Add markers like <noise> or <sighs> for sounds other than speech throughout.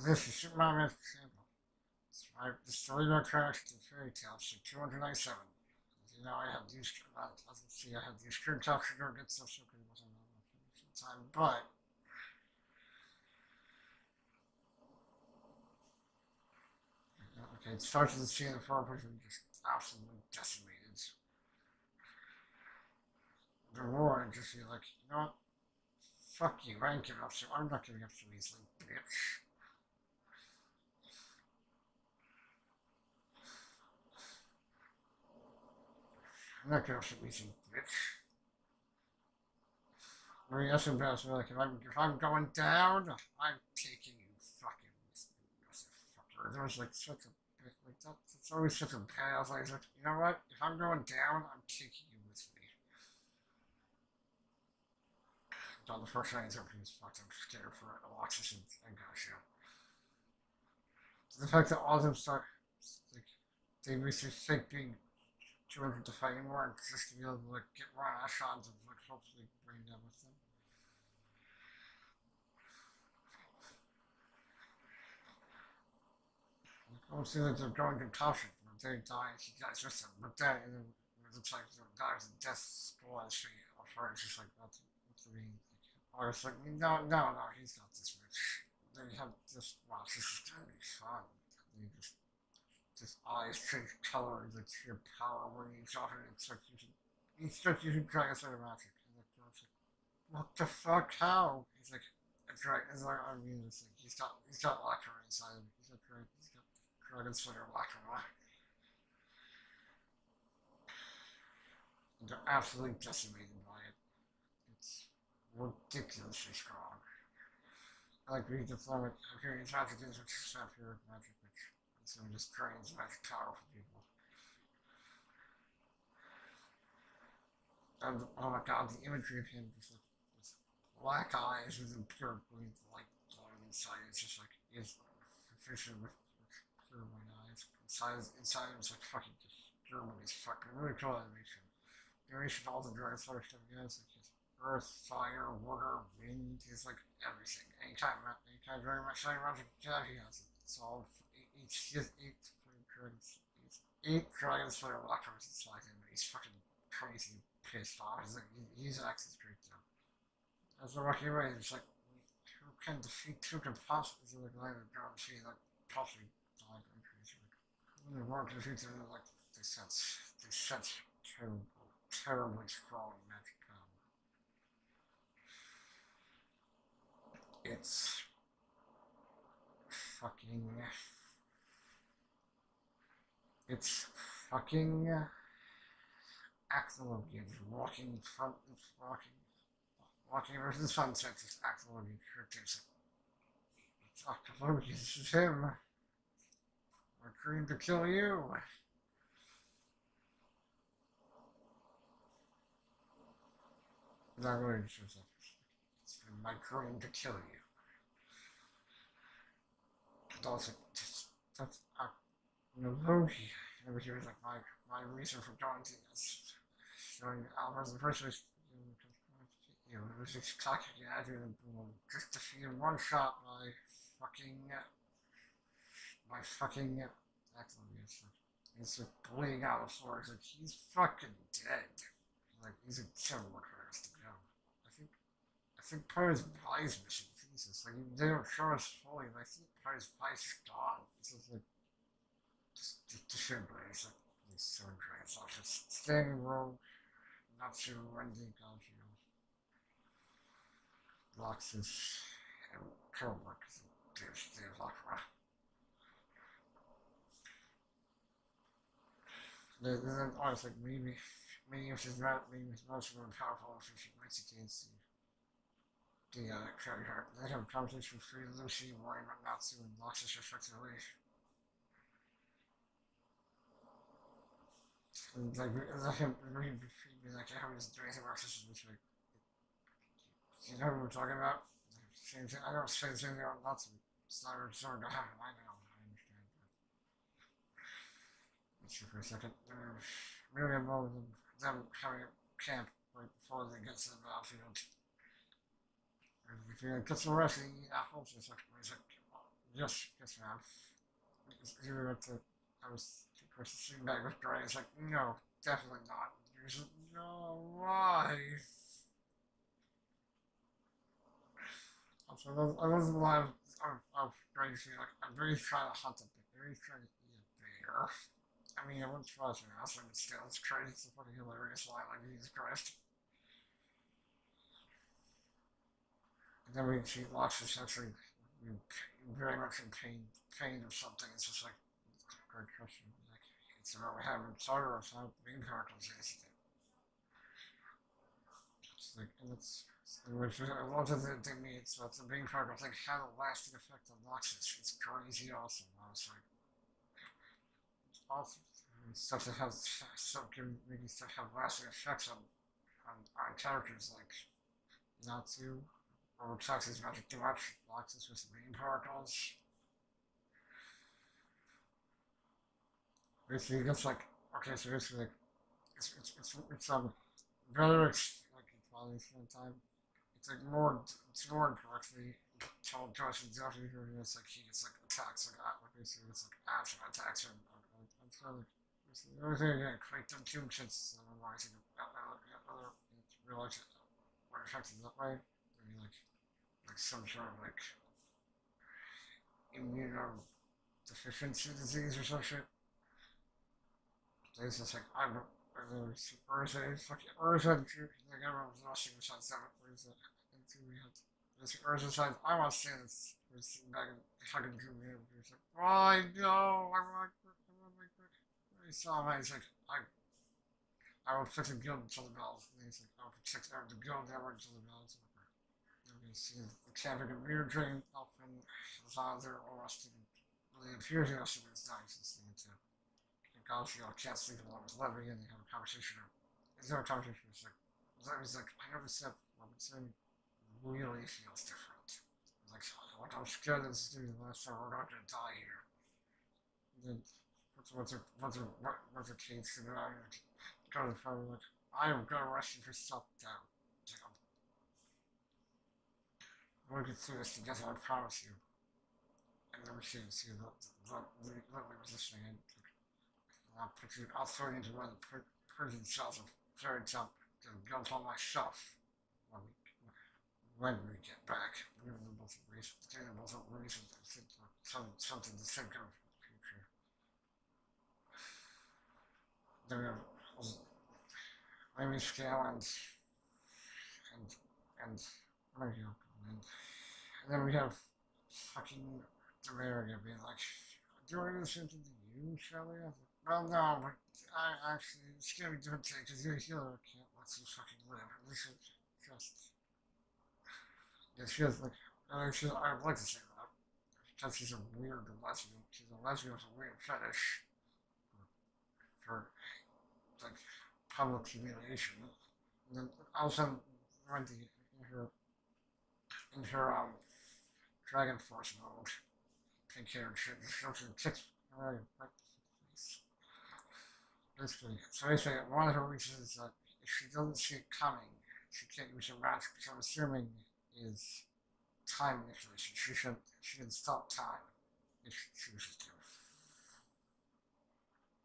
This is Supermonaman example. It's my the story about cracks to fairy tales for 297. You know, I have these, as you see, I have these screen caps to get stuff so good wasn't time, but. Okay, it starts with the scene of the four person just absolutely decimated. The war and just be like, you know what? Fuck you, I ain't giving up so I'm not giving up so easily, bitch. Not gonna you, bitch. You ask him about like, if I'm, if I'm going down, I'm taking you fucking motherfucker. There was like such a bit, like that, it's always such a bad, I was like, you know what? If I'm going down, I'm taking you with me. Not the first time he's ever he's fucked, I'm scared for Alexis and, and Gasha. The fact that all of them start, like, they basically think being to fight anymore, just to be able to like get more shots of like hopefully bring them with them. Like, I don't see that they're going to caution, but they die, he dies with them, but then and it looks like the dies in death as she offer it's just like what's what's the mean? Or it's like no no no he's not this rich. They have this wow, this is gonna be fun. They just his eyes change color and the sheer power when he's off and it's like using he starts using Dragon Slayer magic and the girl's like, What the fuck? How? He's like a dragon it's like I mean it's like he's got he's got lacquer inside him. He's got dragon he's got Dragon Slayer lacquer. And they're absolutely decimated by it. It's ridiculously strong. I like read the flow of Hyperion Magic is which is not pure magic, which so it just drains magic power from people. And oh my god, the imagery of him just like with black eyes with green light glowing inside, it's just like a fisher with, with pure white eyes. Inside inside him is like fucking disturbing as fucking really cool animation. Animation all the sort of stuff he has like his earth, fire, water, wind, he's like everything. Anytime anytime very much like magic he has it. It's all each just eight fucking dragons eight dragons for a locker inside him he's fucking crazy pissed off. He's like he's actually straight though. As they're walking it's like who can defeat who can possibly like of ground she like possibly going crazy like when they walk defeat them like they sense they sense terrible terribly strong magic power. It's fucking it's fucking Acnologia's walking front walking walking the sunset. It's Acnologia it's it's Acnologia this is him. We're trying to kill you. Not really shows up it's been my dream to kill you. But also that's that's uh, no, and he was like my my reason for going to this showing Alvarez the first was you know, it was just cocky attitude and boom, just to defeated one shot by fucking my fucking actually it's like he's like bleeding out the floor. Like he's fucking dead. Like he's a terrible curse to go. I think I think part of his body's. Like they don't show us fully, but I think part of his body's gone. It's just like just, just disintegrating. It's like its standing row, not to anything else, you know. Laxus and work is there's there's lock then I was like, maybe, maybe if she's not, maybe it's not so powerful, if she might against the, the, uh, carry her. They have a conversation with Free Lucy, worrying about Natsu, and Laxus respectively. And like, like him, like, how he's doing some exercises, which like, you know what we're talking about? Same thing. I don't say the same thing about lots of it's really sort of happen. I know, I understand, but let's see for a second. Uh, They're really involved in them having a camp right before they get to the battlefield. If you get some rest, you eat apples. It's like, it's like yes, yes, ma'am. You were at I was sitting back with Gray. It's like, no, definitely not. There's no why. Also, I wasn't alive of, of Gray's like, I'm really trying to hunt a bear. Really trying to eat a bear. I mean, I wouldn't surprise me. Also, but still, it's crazy. It's a fucking hilarious line. Like, Jesus Christ. And then we see Laxus actually very much in pain, pain or something. It's just like, great question. About having sorrow, it's not being incident. It's like, and it's, which a lot of to me, it's the being particle like had a lasting effect on Laxus. It's crazy awesome. I was like, awesome. And stuff that has stuff can really stuff have lasting effects on, on, on characters like Natsu or Toxic's magic much, Laxus with the beam particles. Basically, it's like, okay, so basically, like, it's, it's, it's, it's um, rather, like, quality same time. It's like more, it's more incorrectly told Josh exactly who he is, like, he gets, like, attacks, like, like basically, it's like, action attacks him. It's kind of like, the only thing I clicked on two since I'm realizing other, realize what affected that way. Maybe, like, like some sort of like immunodeficiency disease or some shit. It's just like I'm Erza, Erza, fucking Erza, like everyone was rushing besides that Erza. And so we had this Erza said, I want to see this. We're sitting back and to me. And he's like, oh, I know, I'm like, I'm like, he saw me, he's like, I, I will protect the guild until the bells. And he's like, oh, I'll protect the guild network until the bells. You see the traffic of rear drain up and the father arrested. Well, it appears he also been dying since the incident. And Garfield can't sleep along with Levy and they have a conversation. There's no conversation. It's like, Levy's like, I never said Robinson really feels different. He's like, like I'm scared this is the last time we're not gonna die here. And then what's her what's her what's her case and then I go to the phone like I am gonna arrest you for self doubt. We'll get through this together, I promise you. And then we see, see the, the, the, the, was listening, and I'll put you, I'll throw you into one of the pr- prison cells of fairy jump to go upon myself when we, when we get back. In the both reasons, getting both reasons, I think, something, something to think of for the future. We have Amy Scale and, and, and, you? And, and then we have fucking Dimaria being like, do I something to you, Shelly? I well, no, but I actually, be different today because you're a healer. Can't let you fucking live. This is just. It feels like. I feel, I'd like to say that. Because she's a weird lesbian. She's a lesbian with a weird fetish. For, for like, public humiliation. And then also, Wendy, in her in her um, Dragon Force mode. Take care of shit. Kicks right So basically, one of her reasons is that if she doesn't see it coming, she can't use her mask, which I'm assuming is time manipulation. She should she can stop time if she chooses to.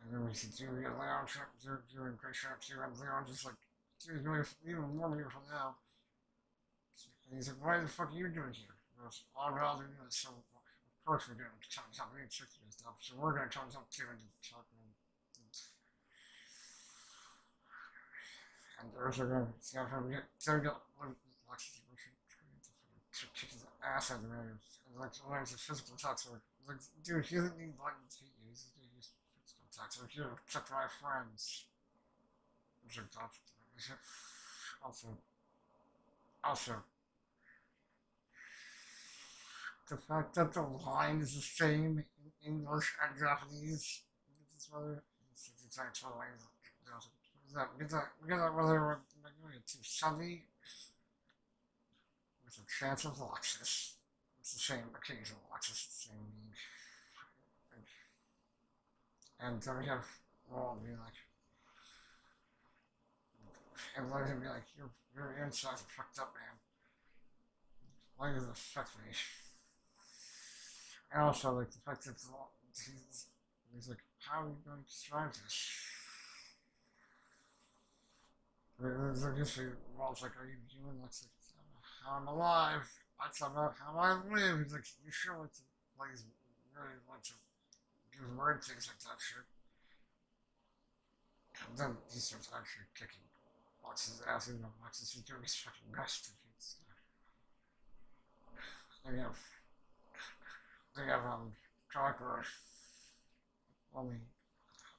And then we see Julie and Lyon, Julie and Grace Sharp, and Lyon just like, Julie's really even more beautiful now. And he's like, why the fuck are you doing here? I was all rather than this, so of course we're going to talk about really tricky and stuff. So we're going to talk about too and talk about and there's are going to see how we so we got one Alexis to kick his ass out of the room. And like it's a physical so like dude, he doesn't need lightning to you, he's just use physical. So if you're check my friends, also also the fact that the line is the same in English and Japanese. This is whether it's actually that because because whether we're going to sunny with a chance of Laxus. It's the same occasional Laxus, the same and, and then we have Roll being like and let him be like, Your your insides are fucked up, man. Why does it affect me? and also like the fact that he's, he's like, how are you going to survive this? Like this Walt's like, are you human? doing like, how I'm alive? That's about how I live. He's like, you sure like to like really like to give word things like that shit. And then he starts actually kicking Box's ass, even though Box is doing his fucking best you have they have um Conqueror only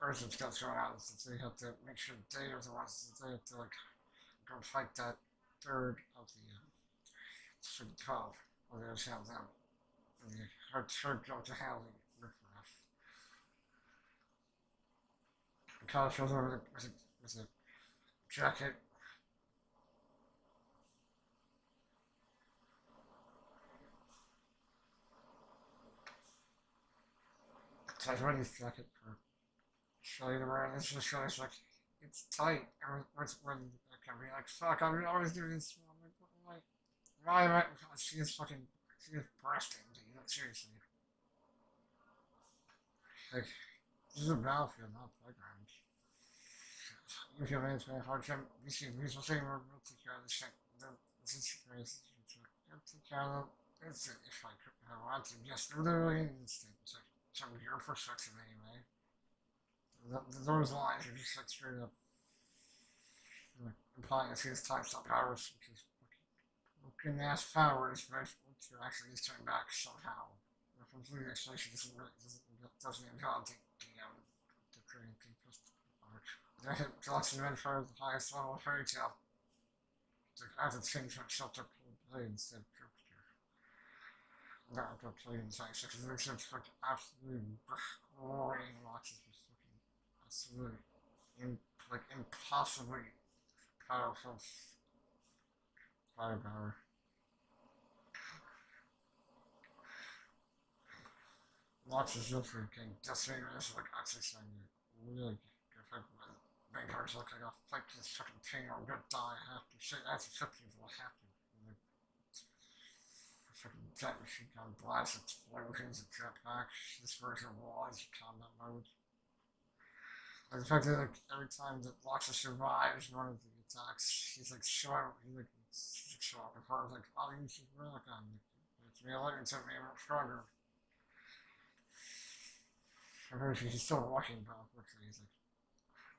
Urgent got thrown out since they have to make sure they are the ones that they have to like go fight that third of the uh, the twelve. Or they just have them. And the third go to riff The college shows over with, a, with a jacket this jacket show you the wear this just shows like it's tight. And when, when I can be like, fuck, I'm always doing this. I'm like, like, why am I? She is fucking, she is breasting, dude. Like, seriously. Like, this is a battlefield, not a playground. If you have any hard time, you see, we will say to take care of the shit. This is crazy. We'll take care of. It's if I, if I want to, just literally, it's, it's like, from your perspective anyway. The, those lines are just like straight up implying it's his type stop powers, which is looking ass powers, but to actually he's turning back somehow. The complete explanation doesn't really doesn't, doesn't even count the, um, the Korean people. The hit Galaxy Red Fire the highest level of fairy tale. To have it change from shelter play instead of that got played in science fiction. Just like absolutely boring lots just in, like impossibly powerful firepower. Lots of for getting decimated is like actually starting to really get affected by vampires look like I'll fight this fucking thing or I'm gonna die. I have to shit that's to shit people I have to fucking jet machine gun blast explosions and jetpack. This version was combat mode. Like the fact that like every time that Loxa survives one of the attacks, he's like showing he like he's like in front of like, I'll use his relic on me. It's me later to make him stronger. He's still walking about quickly, he's like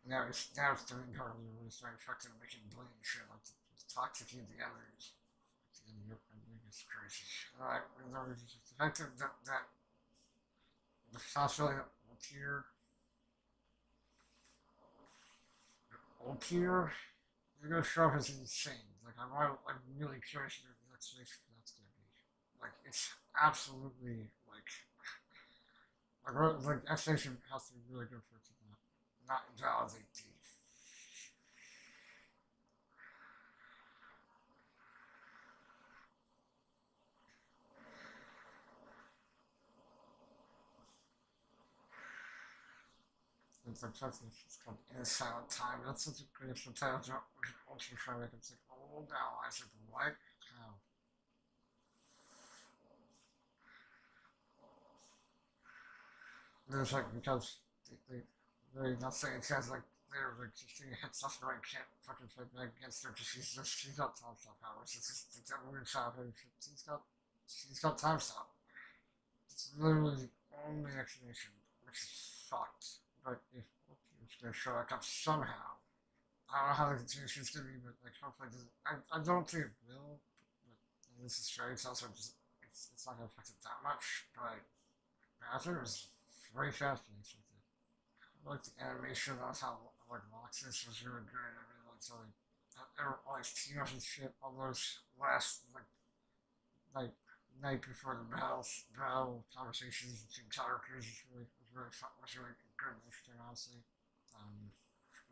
now it's now it's doing part of when he's starting fucking making bleed and shit like the, the toxic in the others. The of your it's crazy. Alright, the fact that, that, that the old tier, old tier, gonna show up as insane. Like, I'm, I'm really curious what the next that's gonna be. Like, it's absolutely, like, <sighs> like, like, has to be really good for it to not, not invalidate the It's like something it's called In Silent Time. That's such a great title drop ultra traffic. It's like old allies like what? How? There's like because they they they're not saying it like they're like just seeing hit stuff and I can't fucking fight back against her because she's just she's got time stop powers. It's just it's that weird childhood She's got she's got time stop. It's literally the only explanation, which is fucked. But if it's to show back up somehow, I don't know how the continuation's to be, but like hopefully it. I, I don't think it will, but, but this is strange. It's also just, it's, it's not to affect it that much, but Bathroom is very fascinating. I like the animation That's how like Roxas was really good. I really liked like these team ups and shit, those last like like night before the battle battle conversations between characters was really was really fun, was really good and honestly. Um,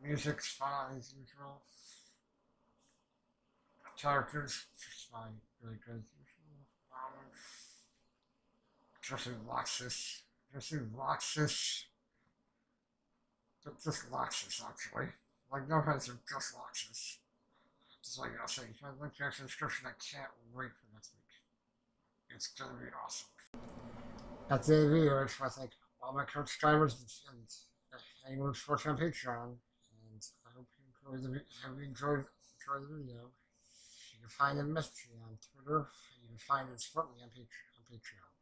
music's fine as usual. Characters just fine, really good as usual. Um, especially Laxus. Especially Laxus. Just Laxus actually. Like no offense, just Laxus. Just like I was saying, if I look at the description, I can't wait for next week. It's gonna be awesome. That's the video, I thank all my subscribers and, and anyone who supports on Patreon. And I hope you enjoyed the, hope you enjoyed, enjoyed the video. You can find the mystery on Twitter. You can find it support me on, Patre- on Patreon.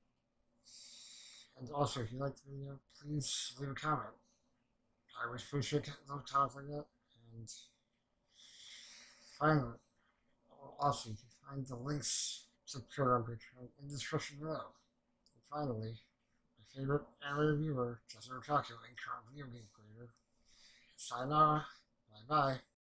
And also, if you like the video, please leave a comment. I always appreciate those comments like that. And finally, also, you can find the links to on Patreon in the description below. And finally, favorite anime Jessica Otaku, and current video game creator, Sayonara, bye bye.